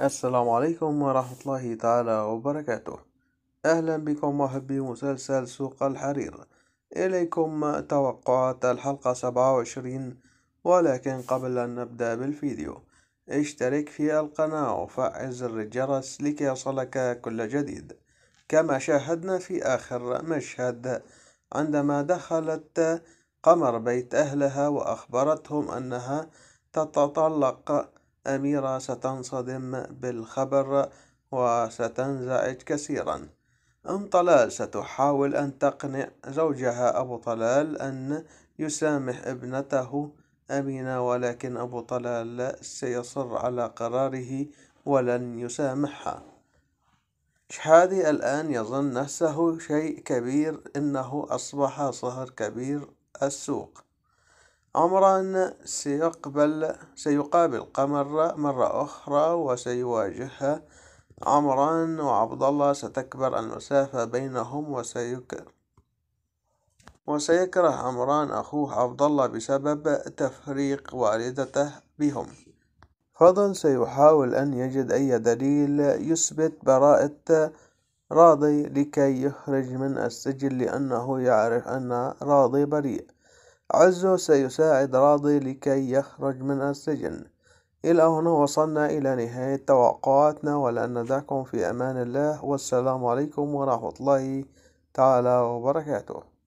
السلام عليكم ورحمة الله تعالى وبركاته. أهلا بكم محبي مسلسل سوق الحرير. إليكم توقعات الحلقة سبعة وعشرين ولكن قبل أن نبدأ بالفيديو اشترك في القناة وفعل زر الجرس لكي يصلك كل جديد. كما شاهدنا في آخر مشهد عندما دخلت قمر بيت أهلها وأخبرتهم أنها تتطلق أميرة ستنصدم بالخبر وستنزعج كثيرا. أم طلال ستحاول أن تقنع زوجها أبو طلال أن يسامح ابنته أمينة ولكن أبو طلال سيصر على قراره ولن يسامحها. شحادي الآن يظن نفسه شيء كبير إنه أصبح صهر كبير السوق. عمران سيقبل سيقابل قمر مرة أخرى وسيواجهها عمران وعبد الله ستكبر المسافة بينهم وسيكر وسيكره عمران أخوه عبد الله بسبب تفريق والدته بهم. فضل سيحاول أن يجد أي دليل يثبت براءة راضي لكي يخرج من السجن لأنه يعرف أن راضي بريء. عزو سيساعد راضي لكي يخرج من السجن. إلى هنا وصلنا إلى نهاية توقعاتنا ولن ندعكم في أمان الله. والسلام عليكم ورحمة الله تعالى وبركاته.